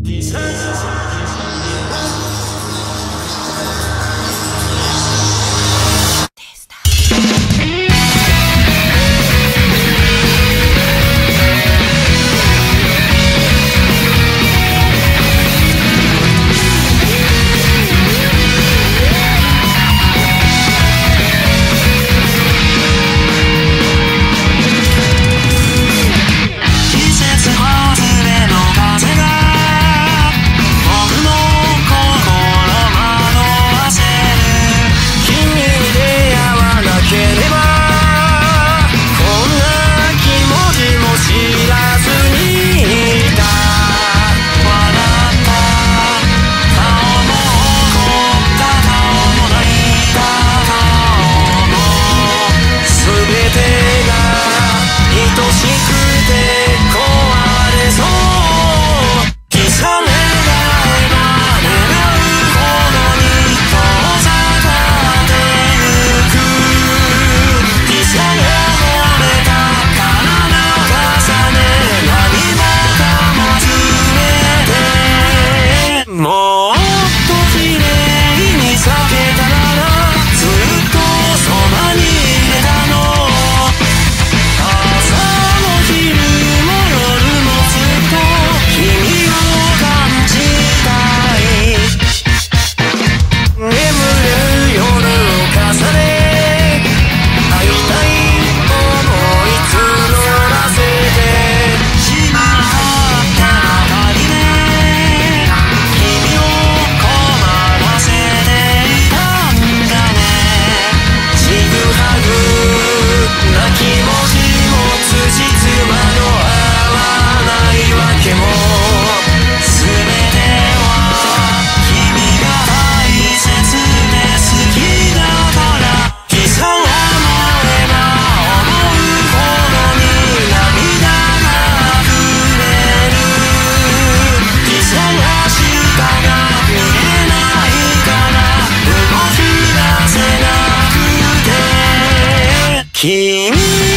These hands た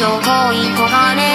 よ恋焦がれ